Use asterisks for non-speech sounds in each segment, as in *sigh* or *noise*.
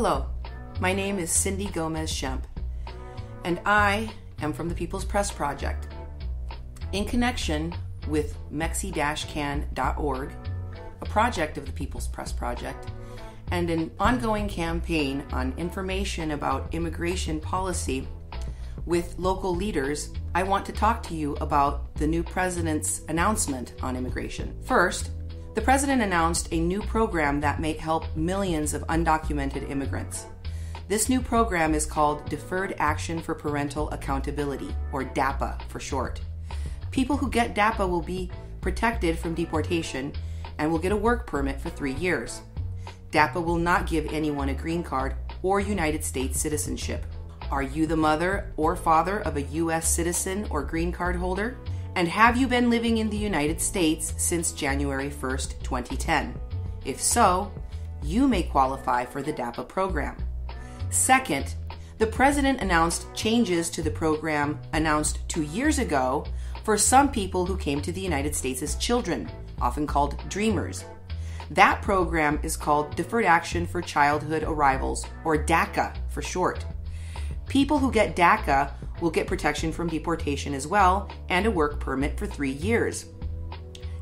Hello, my name is Cindy Gomez Schempp, and I am from the People's Press Project. In connection with mexi-can.org, a project of the People's Press Project, and an ongoing campaign on information about immigration policy with local leaders, I want to talk to you about the new president's announcement on immigration. First, the president announced a new program that may help millions of undocumented immigrants. This new program is called Deferred Action for Parental Accountability, or DAPA for short. People who get DAPA will be protected from deportation and will get a work permit for three years. DAPA will not give anyone a green card or United States citizenship. Are you the mother or father of a U.S. citizen or green card holder? And have you been living in the United States since January 1st, 2010? If so, you may qualify for the DAPA program. Second, the president announced changes to the program announced two years ago for some people who came to the United States as children, often called Dreamers. That program is called Deferred Action for Childhood Arrivals, or DACA for short. People who get DACA will get protection from deportation as well and a work permit for three years.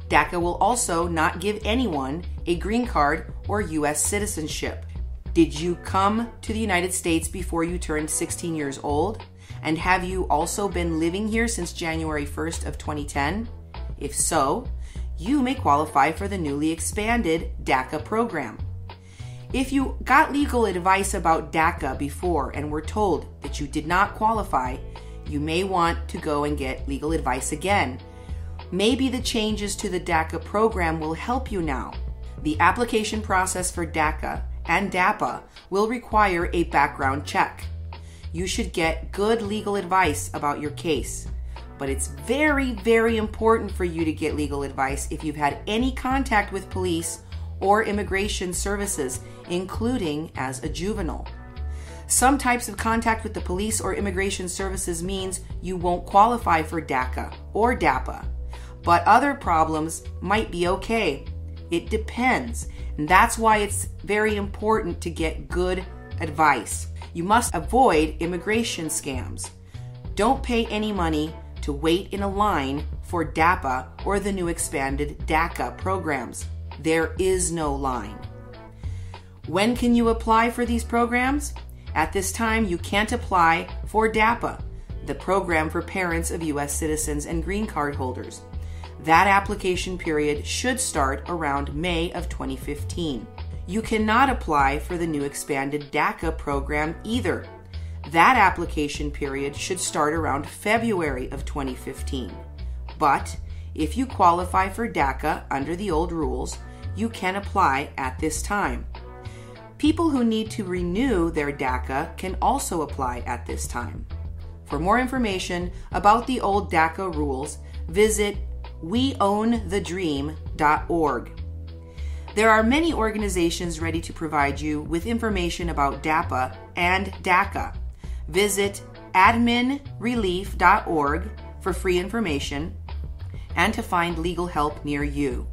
DACA will also not give anyone a green card or U.S. citizenship. Did you come to the United States before you turned 16 years old? And have you also been living here since January 1st of 2010? If so, you may qualify for the newly expanded DACA program. If you got legal advice about DACA before and were told that you did not qualify, you may want to go and get legal advice again. Maybe the changes to the DACA program will help you now. The application process for DACA and DAPA will require a background check. You should get good legal advice about your case. But it's very, very important for you to get legal advice if you've had any contact with police or immigration services, including as a juvenile. Some types of contact with the police or immigration services means you won't qualify for DACA or DAPA, but other problems might be okay. It depends, and that's why it's very important to get good advice. You must avoid immigration scams. Don't pay any money to wait in a line for DAPA or the new expanded DACA programs. There is no line. When can you apply for these programs? At this time, you can't apply for DAPA, the program for parents of U.S. citizens and green card holders. That application period should start around May of 2015. You cannot apply for the new expanded DACA program either. That application period should start around February of 2015. But if you qualify for DACA under the old rules, you can apply at this time. People who need to renew their DACA can also apply at this time. For more information about the old DACA rules, visit weownthedream.org. There are many organizations ready to provide you with information about DAPA and DACA. Visit adminrelief.org for free information and to find legal help near you.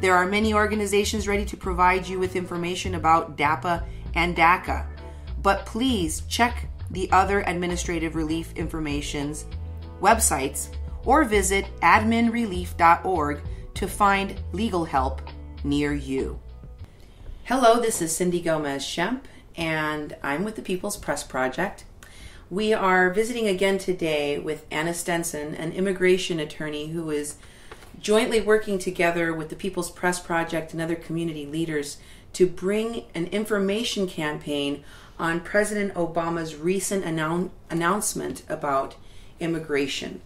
There are many organizations ready to provide you with information about DAPA and DACA, but please check the other administrative relief information's websites or visit adminrelief.org to find legal help near you. Hello, this is Cindy Gomez Schempp, and I'm with the People's Press Project. We are visiting again today with Anna Stenson, an immigration attorney who is jointly working together with the People's Press Project and other community leaders to bring an information campaign on President Obama's recent annou- announcement about immigration.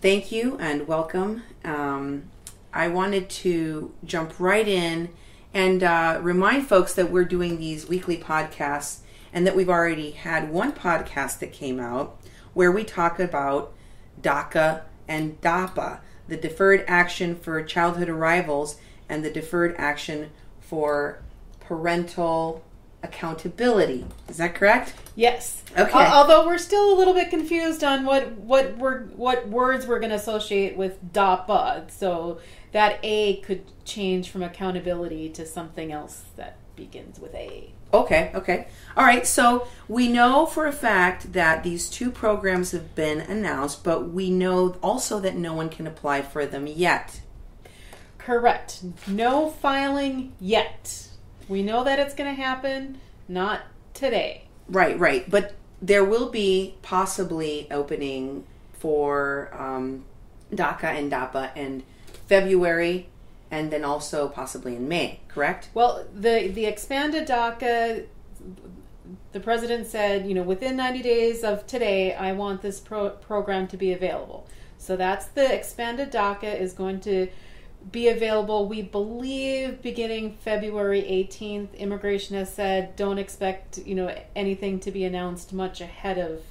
Thank you and welcome. Um, I wanted to jump right in and uh, remind folks that we're doing these weekly podcasts and that we've already had one podcast that came out where we talk about DACA and DAPA, the Deferred Action for Childhood Arrivals and the Deferred Action for Parental Accountability. Is that correct? Yes. Okay. Al- although we're still a little bit confused on what what we're what words we're going to associate with DAPA. So that A could change from accountability to something else that begins with A. Okay, okay. All right, so we know for a fact that these two programs have been announced, but we know also that no one can apply for them yet. Correct. No filing yet. We know that it's going to happen, not today. Right, right. But there will be possibly opening for um, DACA and DAPA in February and then also possibly in May, correct? Well, the the expanded DACA, the president said, you know, within 90 days of today, I want this pro- program to be available. So that's the expanded DACA is going to be available. We believe beginning February 18th. Immigration has said don't expect you know anything to be announced much ahead of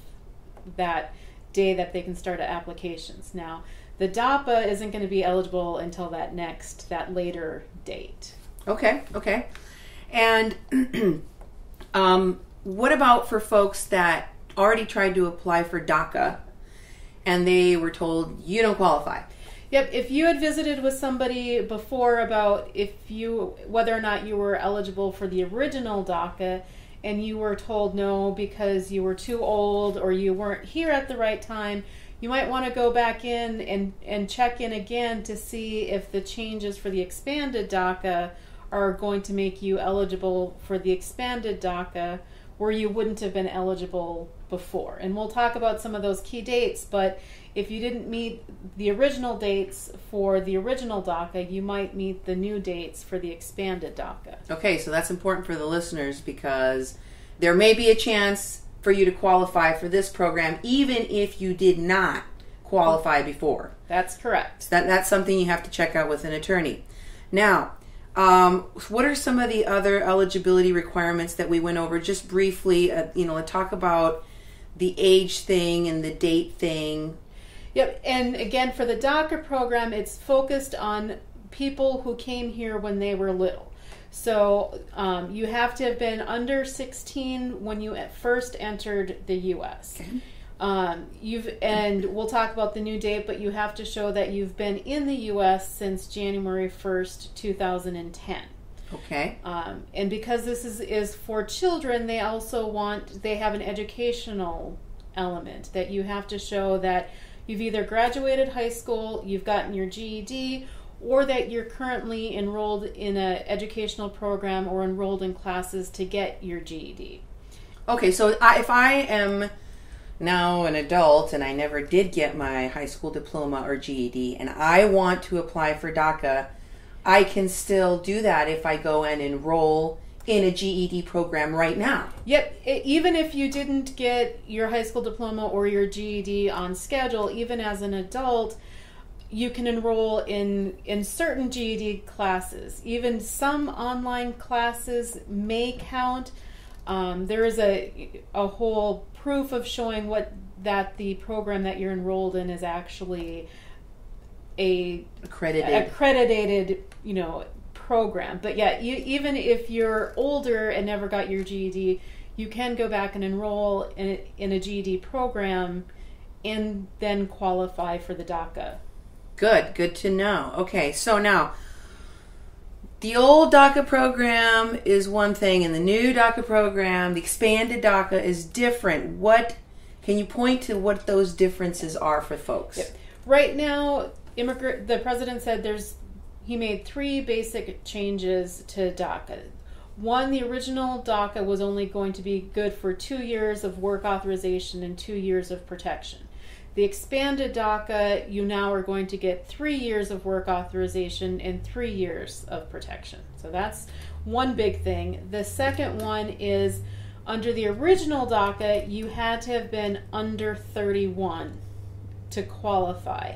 that day that they can start applications. Now, the DAPA isn't going to be eligible until that next that later date. Okay, okay. And *clears throat* um, what about for folks that already tried to apply for DACA and they were told you don't qualify? Yep, if you had visited with somebody before about if you whether or not you were eligible for the original DACA and you were told no because you were too old or you weren't here at the right time, you might want to go back in and, and check in again to see if the changes for the expanded DACA are going to make you eligible for the expanded DACA where you wouldn't have been eligible before. And we'll talk about some of those key dates, but if you didn't meet the original dates for the original DACA, you might meet the new dates for the expanded DACA. Okay, so that's important for the listeners because there may be a chance for you to qualify for this program even if you did not qualify before. That's correct. That, that's something you have to check out with an attorney. Now, um, what are some of the other eligibility requirements that we went over just briefly? Uh, you know, talk about the age thing and the date thing Yep, and again for the DACA program, it's focused on people who came here when they were little. So um, you have to have been under 16 when you at first entered the U.S. Okay. Um, you've and we'll talk about the new date, but you have to show that you've been in the U.S. since January 1st, 2010. Okay. Um, and because this is is for children, they also want they have an educational element that you have to show that you've either graduated high school, you've gotten your GED, or that you're currently enrolled in an educational program or enrolled in classes to get your GED. Okay, so I, if I am now an adult and I never did get my high school diploma or GED and I want to apply for DACA, I can still do that if I go and enroll in a GED program right now. Yep, even if you didn't get your high school diploma or your GED on schedule, even as an adult, you can enroll in in certain GED classes. Even some online classes may count. Um, there is a a whole proof of showing what that the program that you're enrolled in is actually a accredited accredited you know program. But yeah, you, even if you're older and never got your GED, you can go back and enroll in in a GED program and then qualify for the DACA. Good, good to know. Okay, so now the old DACA program is one thing, and the new DACA program, the expanded DACA, is different. What can you point to what those differences are for folks? Yep. Right now, immigrant the president said there's he made three basic changes to DACA. One, the original DACA was only going to be good for two years of work authorization and two years of protection. The expanded DACA, you now are going to get three years of work authorization and three years of protection. So that's one big thing. The second one is under the original DACA, you had to have been under 31 to qualify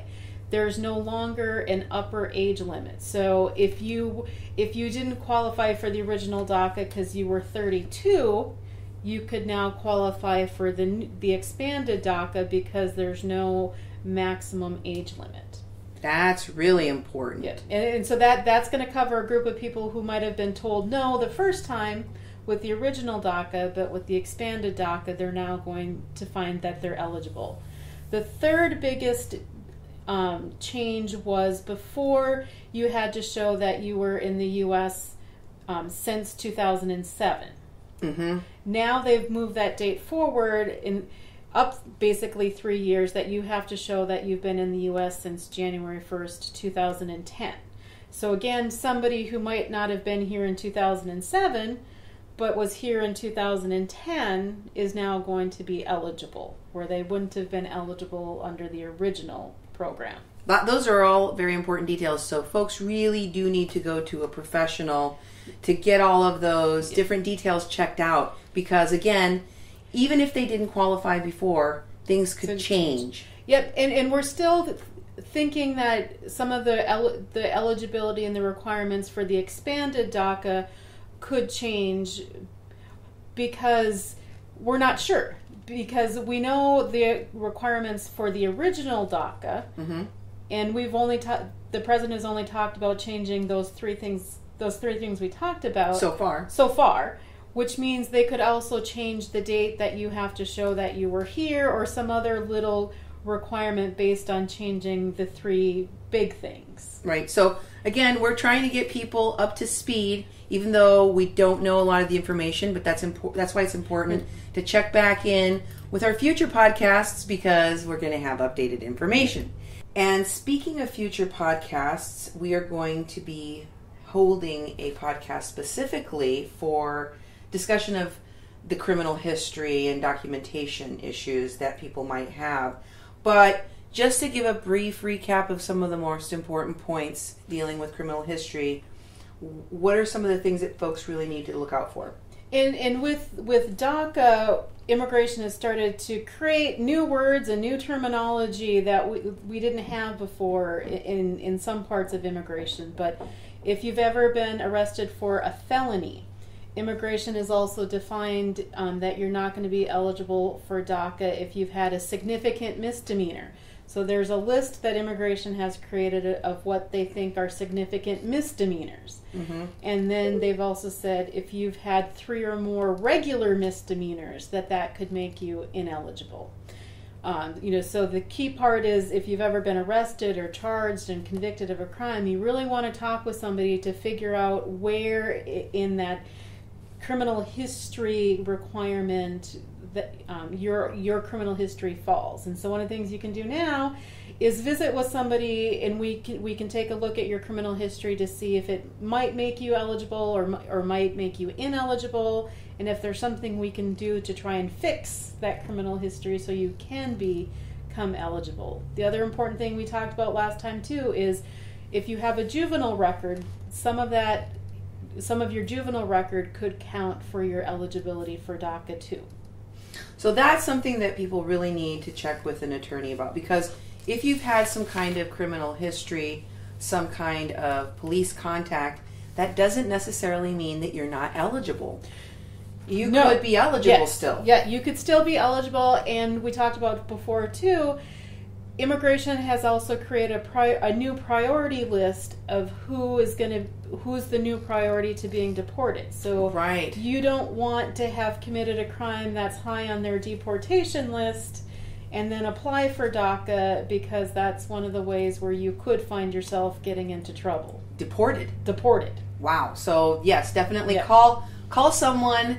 there's no longer an upper age limit. So if you if you didn't qualify for the original DACA because you were 32, you could now qualify for the the expanded DACA because there's no maximum age limit. That's really important. Yeah. And, and so that that's going to cover a group of people who might have been told no the first time with the original DACA, but with the expanded DACA, they're now going to find that they're eligible. The third biggest um, change was before you had to show that you were in the U.S. Um, since 2007. Mm-hmm. Now they've moved that date forward in up basically three years that you have to show that you've been in the U.S. since January 1st, 2010. So again, somebody who might not have been here in 2007 but was here in 2010 is now going to be eligible, where they wouldn't have been eligible under the original program. Those are all very important details. So, folks really do need to go to a professional to get all of those different details checked out. Because, again, even if they didn't qualify before, things could change. Yep, and, and we're still th- thinking that some of the el- the eligibility and the requirements for the expanded DACA could change because we're not sure. Because we know the requirements for the original DACA, Mm-hmm. and we've only ta- the president has only talked about changing those three things. Those three things we talked about So far. so far, which means they could also change the date that you have to show that you were here or some other little requirement based on changing the three big things. Right. So again, we're trying to get people up to speed, even though we don't know a lot of the information. But that's important. That's why it's important to check back in with our future podcasts because we're going to have updated information. And speaking of future podcasts, we are going to be holding a podcast specifically for discussion of the criminal history and documentation issues that people might have. But just to give a brief recap of some of the most important points dealing with criminal history, what are some of the things that folks really need to look out for? And and with with DACA, immigration has started to create new words and new terminology that we we didn't have before in in some parts of immigration. But if you've ever been arrested for a felony, immigration is also defined um, that you're not going to be eligible for DACA if you've had a significant misdemeanor. So there's a list that immigration has created of what they think are significant misdemeanors. Mm-hmm. And then they've also said if you've had three or more regular misdemeanors, that that could make you ineligible. Um, you know, so the key part is if you've ever been arrested or charged and convicted of a crime, you really want to talk with somebody to figure out where in that criminal history requirement that um, your your criminal history falls. And so one of the things you can do now is visit with somebody, and we can we can take a look at your criminal history to see if it might make you eligible or or might make you ineligible, and if there's something we can do to try and fix that criminal history so you can become eligible. The other important thing we talked about last time too is if you have a juvenile record, some of that some of your juvenile record could count for your eligibility for DACA too. So that's something that people really need to check with an attorney about because if you've had some kind of criminal history, some kind of police contact, that doesn't necessarily mean that you're not eligible. You No. could be eligible Yes. still. Yeah, you could still be eligible, and we talked about before too. Immigration has also created a, pri- a new priority list of who is going to who's the new priority to being deported. So Right. you don't want to have committed a crime that's high on their deportation list and then apply for DACA because that's one of the ways where you could find yourself getting into trouble. Deported. Deported. Wow. So yes, definitely Yeah. call call someone,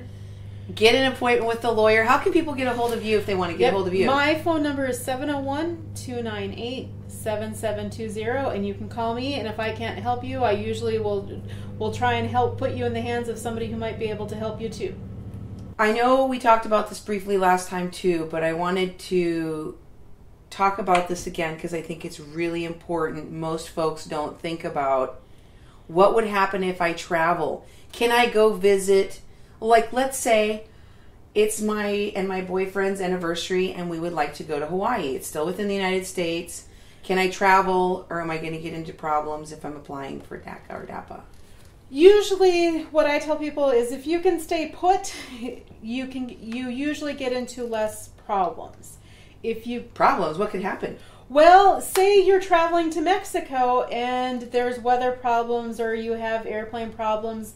get an appointment with the lawyer. How can people get a hold of you if they want to get Yep. a hold of you? My phone number is 701 298 7720, and you can call me. And if I can't help you, I usually will will try and help put you in the hands of somebody who might be able to help you too. I know we talked about this briefly last time too, but I wanted to talk about this again because I think it's really important. Most folks don't think about what would happen if I travel. Can I go visit like let's say it's my and my boyfriend's anniversary and we would like to go to Hawaii. It's still within the United States. Can I travel or am I going to get into problems if I'm applying for DACA or DAPA? Usually, what I tell people is if you can stay put, you can you usually get into less problems. If you Problems? What could happen? Well, say you're traveling to Mexico and there's weather problems or you have airplane problems.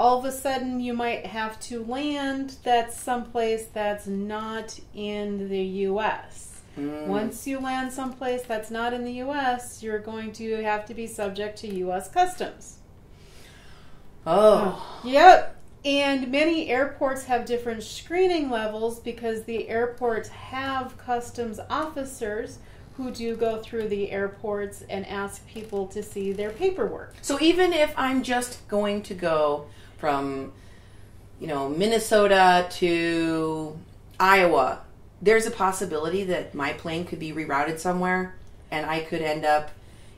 All of a sudden, you might have to land that's someplace that's not in the U.S. Mm. Once you land someplace that's not in the U.S., you're going to have to be subject to U.S. customs. Oh. Yep. And many airports have different screening levels because the airports have customs officers who do go through the airports and ask people to see their paperwork. So even if I'm just going to go from, you know, Minnesota to Iowa, there's a possibility that my plane could be rerouted somewhere and I could end up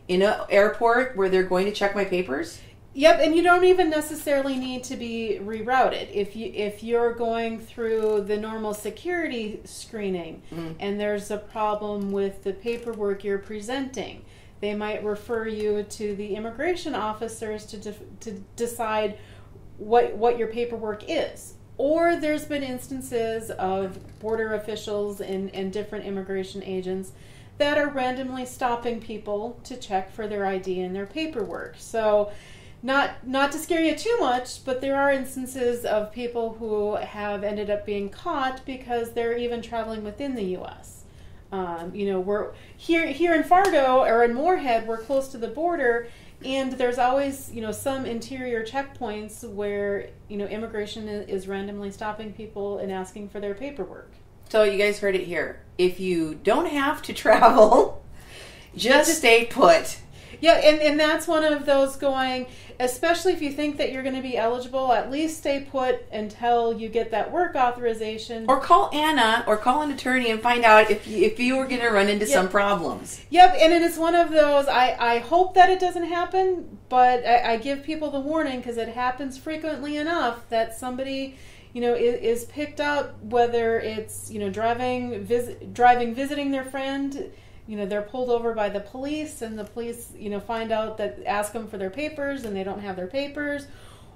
in an airport where they're going to check my papers. Yep, and you don't even necessarily need to be rerouted if you if you're going through the normal security screening Mhm. and there's a problem with the paperwork you're presenting. They might refer you to the immigration officers to def- to decide what what your paperwork is. Or there's been instances of border officials and, and different immigration agents that are randomly stopping people to check for their ID and their paperwork. So not not to scare you too much, but there are instances of people who have ended up being caught because they're even traveling within the U.S. Um, you know, we're here here in Fargo or in Moorhead, we're close to the border, and there's always you know some interior checkpoints where you know immigration is randomly stopping people and asking for their paperwork. So you guys heard it here. If you don't have to *laughs* travel, just stay put. Yeah, and, and that's one of those going, especially if you think that you're going to be eligible, at least stay put until you get that work authorization. Or call Anna or call an attorney and find out if you, if you were going to run into Yeah. some problems. Yep, and it is one of those. I, I hope that it doesn't happen, but I, I give people the warning because it happens frequently enough that somebody, you know, is, is picked up whether it's you know driving visit driving visiting their friend. You know, they're pulled over by the police, and the police, you know, find out that ask them for their papers, and they don't have their papers,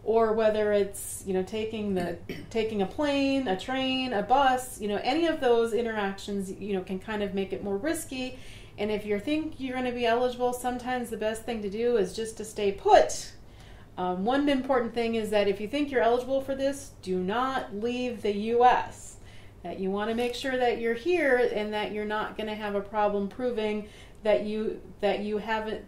or whether it's you know taking the *clears throat* taking a plane, a train, a bus. You know, any of those interactions, you know, can kind of make it more risky. And if you think you're going to be eligible, sometimes the best thing to do is just to stay put. Um, one important thing is that if you think you're eligible for this, do not leave the U.S. That you want to make sure that you're here and that you're not going to have a problem proving that you that you haven't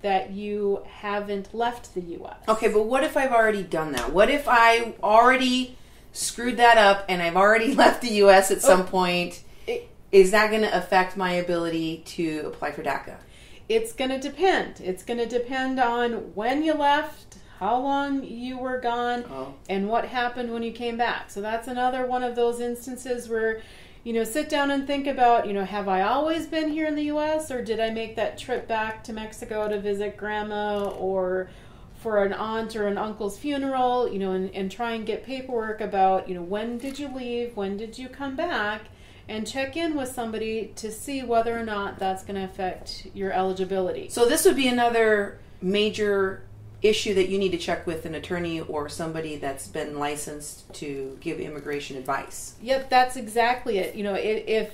that you haven't left the U.S. Okay, but what if I've already done that? What if I already screwed that up and I've already *laughs* left the U.S. at some Oh. point? It- Is that going to affect my ability to apply for DACA? It's going to depend. It's going to depend on when you left, how long you were gone, Oh. and what happened when you came back. So that's another one of those instances where, you know, sit down and think about, you know, have I always been here in the US or did I make that trip back to Mexico to visit grandma or for an aunt or an uncle's funeral, you know, and, and try and get paperwork about, you know, when did you leave, when did you come back, and check in with somebody to see whether or not that's going to affect your eligibility. So this would be another major issue that you need to check with an attorney or somebody that's been licensed to give immigration advice. Yep, that's exactly it. You know, if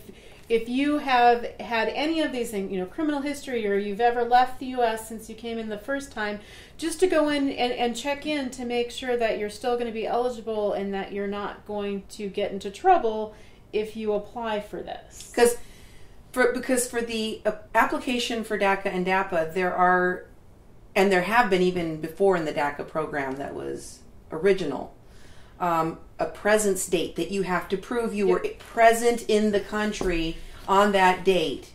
if you have had any of these things, you know, criminal history, or you've ever left the U.S. since you came in the first time, just to go in and, and check in to make sure that you're still going to be eligible and that you're not going to get into trouble if you apply for this. Because for because for the uh, application for DACA and DAPA, there are, and there have been even before in the DACA program that was original, um, a presence date that you have to prove you were present in the country on that date.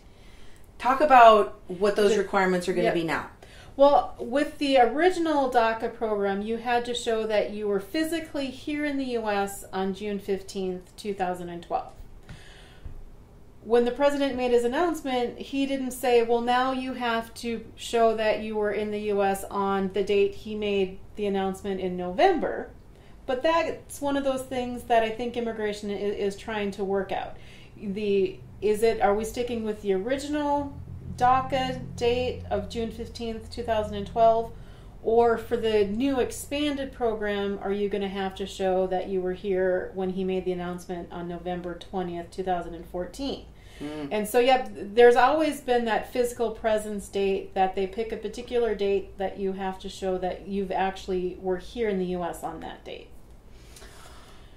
Talk about what those requirements are going to Yep. be now. Well, with the original DACA program, you had to show that you were physically here in the U.S. on June 15th, 2012. When the president made his announcement, he didn't say, well, now you have to show that you were in the U.S. on the date he made the announcement in November. But that's one of those things that I think immigration is, is trying to work out. The is it are we sticking with the original DACA date of June 15th, 2012 or for the new expanded program are you going to have to show that you were here when he made the announcement on November 20th, 2014? Mm. And so, yeah, there's always been that physical presence date that they pick a particular date that you have to show that you've actually were here in the U.S. on that date.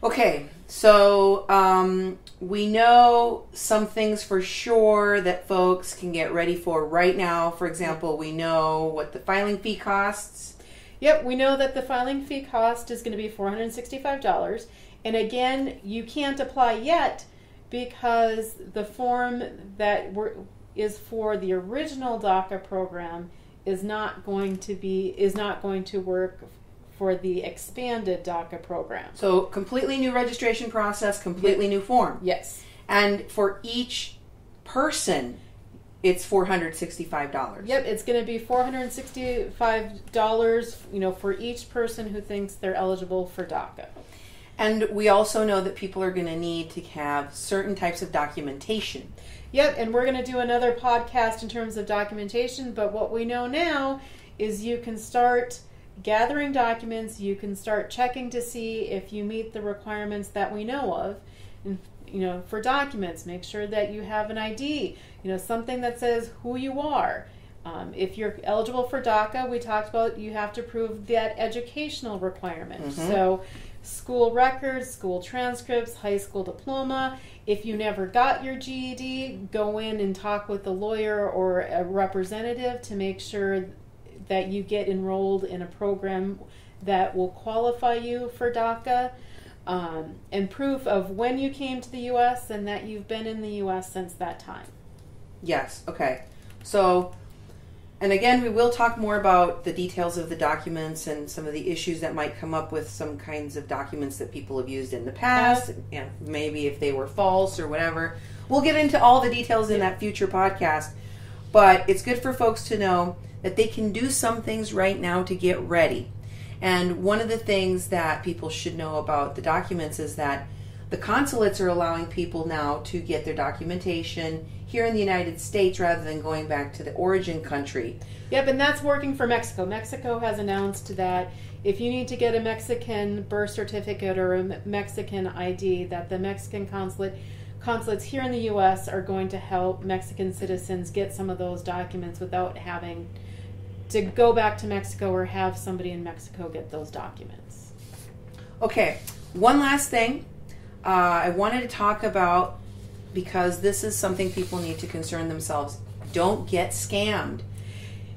Okay, so um, we know some things for sure that folks can get ready for right now. For example, we know what the filing fee costs. Yep, we know that the filing fee cost is going to be $465. And again, you can't apply yet because the form that we're, is for the original DACA program is not going to be is not going to work for the expanded DACA program. So completely new registration process, completely new form. Yes. And for each person, it's four hundred sixty-five dollars. Yep, it's going to be four hundred sixty-five dollars. You know, for each person who thinks they're eligible for DACA. And we also know that people are going to need to have certain types of documentation. Yep, and we're going to do another podcast in terms of documentation. But what we know now is you can start gathering documents. You can start checking to see if you meet the requirements that we know of. And you know, for documents, make sure that you have an ID. You know, something that says who you are. Um, if you're eligible for DACA, we talked about you have to prove that educational requirement. Mhm. So, school records, school transcripts, high school diploma. If you never got your GED, go in and talk with a lawyer or a representative to make sure that you get enrolled in a program that will qualify you for DACA. Um, and proof of when you came to the U.S. and that you've been in the U.S. since that time. Yes, okay. So, and again, we will talk more about the details of the documents and some of the issues that might come up with some kinds of documents that people have used in the past, and maybe if they were false or whatever. We'll get into all the details in that future podcast, but it's good for folks to know that they can do some things right now to get ready. And one of the things that people should know about the documents is that the consulates are allowing people now to get their documentation here in the United States rather than going back to the origin country. Yep, and that's working for Mexico. Mexico has announced that if you need to get a Mexican birth certificate or a Mexican ID, that the Mexican consulate consulates here in the U.S. are going to help Mexican citizens get some of those documents without having to go back to Mexico or have somebody in Mexico get those documents. Okay, one last thing uh, I wanted to talk about because this is something people need to concern themselves. Don't get scammed.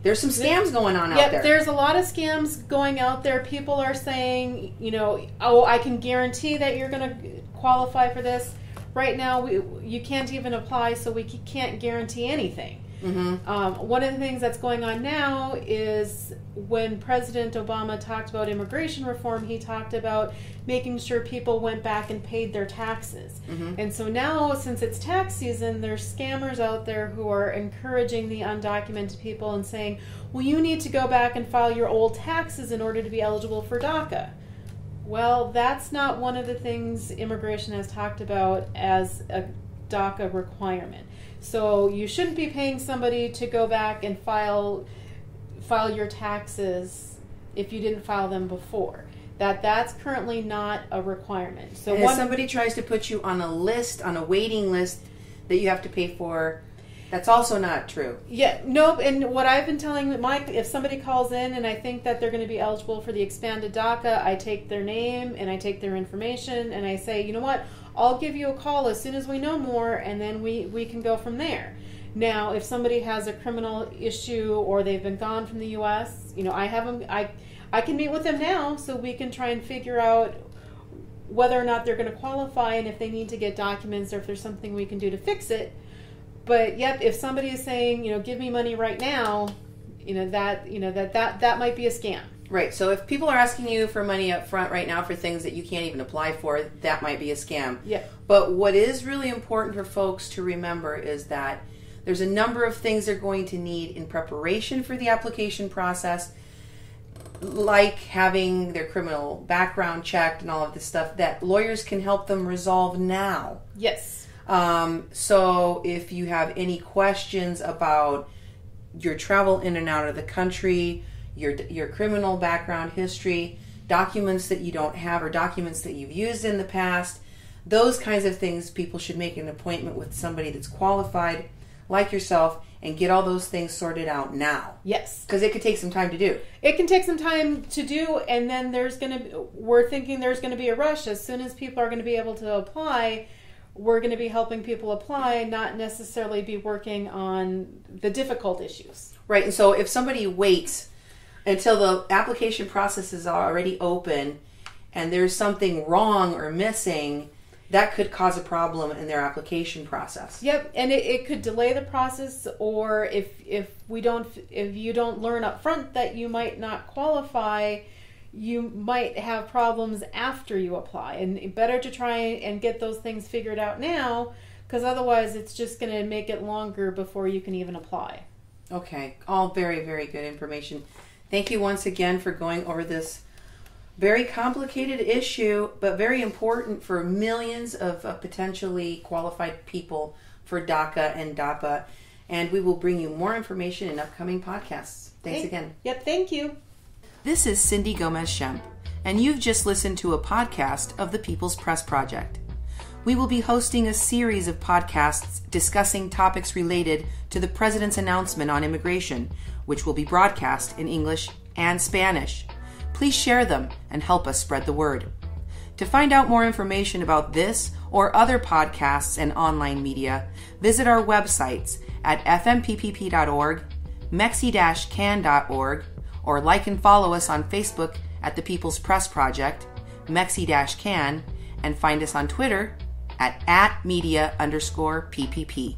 There's some scams going on out Yep, there. there's a lot of scams going out there. People are saying, you know, oh, I can guarantee that you're going to qualify for this. Right now, we, you can't even apply, so we can't guarantee anything. Mm-hmm. Um, one of the things that's going on now is when President Obama talked about immigration reform, he talked about making sure people went back and paid their taxes. Mhm. And so now, since it's tax season, there's scammers out there who are encouraging the undocumented people and saying, well, you need to go back and file your old taxes in order to be eligible for DACA. Well, that's not one of the things immigration has talked about as a DACA requirement. So you shouldn't be paying somebody to go back and file file your taxes if you didn't file them before. That that's currently not a requirement. So And if one somebody tries to put you on a list, on a waiting list that you have to pay for, that's also not true. Yeah, nope. And what I've been telling Mike, if somebody calls in and I think that they're going to be eligible for the expanded DACA, I take their name and I take their information and I say, you know what, I'll give you a call as soon as we know more, and then we we can go from there. Now, if somebody has a criminal issue or they've been gone from the U.S., you know, I have them. I I can meet with them now so we can try and figure out whether or not they're going to qualify and if they need to get documents or if there's something we can do to fix it. But yep, if somebody is saying, you know, give me money right now, you know that you know that that that might be a scam. Right. So if people are asking you for money up front right now for things that you can't even apply for, that might be a scam. Yeah. But what is really important for folks to remember is that there's a number of things they're going to need in preparation for the application process, like having their criminal background checked and all of this stuff that lawyers can help them resolve now. Yes. Um, so if you have any questions about your travel in and out of the country, your your criminal background history, documents that you don't have or documents that you've used in the past, those kinds of things people should make an appointment with somebody that's qualified like yourself and get all those things sorted out now Yes. because it could take some time to do. It can take some time to do, and then there's going to, we're thinking there's going to be a rush. As soon as people are going to be able to apply, we're going to be helping people apply, not necessarily be working on the difficult issues. Right, and so if somebody waits until the application process is already open and there's something wrong or missing that could cause a problem in their application process. Yep, and it, it could delay the process, or if if we don't if you don't learn up front that you might not qualify, you might have problems after you apply, and better to try and get those things figured out now, because otherwise it's just going to make it longer before you can even apply. okay all very very good information thank you once again for going over this very complicated issue but very important for millions of uh, potentially qualified people for daca and dapa and we will bring you more information in upcoming podcasts thanks Okay. again Yep, thank you. This is Cindy Gomez Schempp, and you've just listened to a podcast of the People's Press Project. We will be hosting a series of podcasts discussing topics related to the President's announcement on immigration, which will be broadcast in English and Spanish. Please share them and help us spread the word. To find out more information about this or other podcasts and online media, visit our websites at fmppp.org, mexi-can.org, or like and follow us on Facebook at the People's Press Project, Mexi-can, and find us on Twitter at, at media underscore PPP.